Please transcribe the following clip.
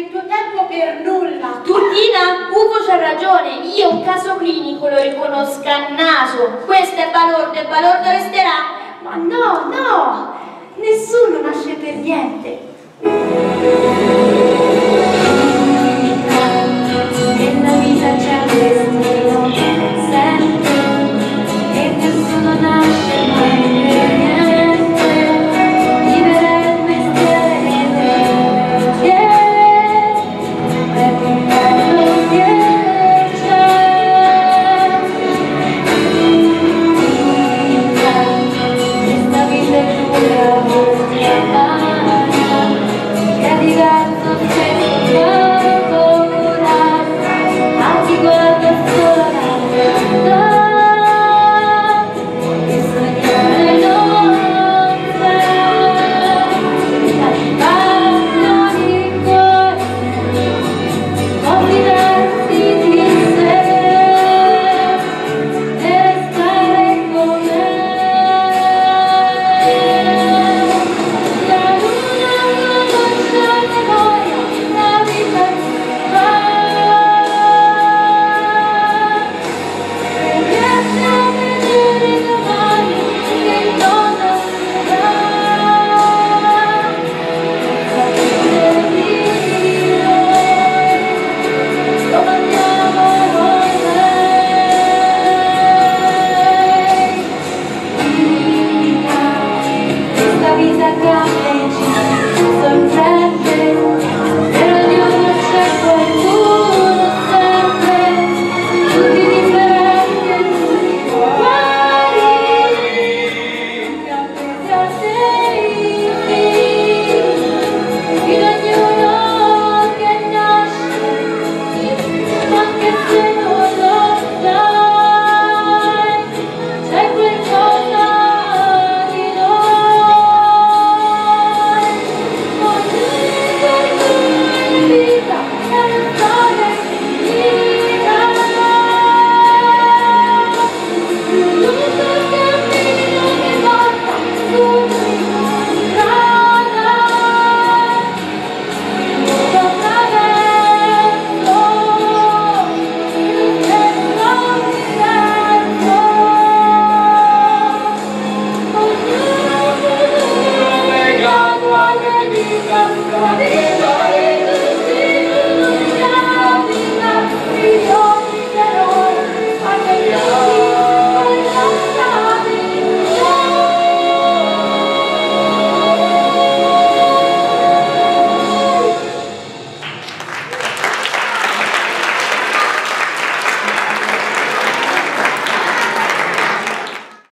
il tuo tempo per nulla. Tutina, Ugo c'ha ragione, io un caso clinico lo riconosco a naso. Questo è balordo e balordo resterà. Ma no, no, nessuno nasce per niente. I'll Sorry that I made you so. Amen.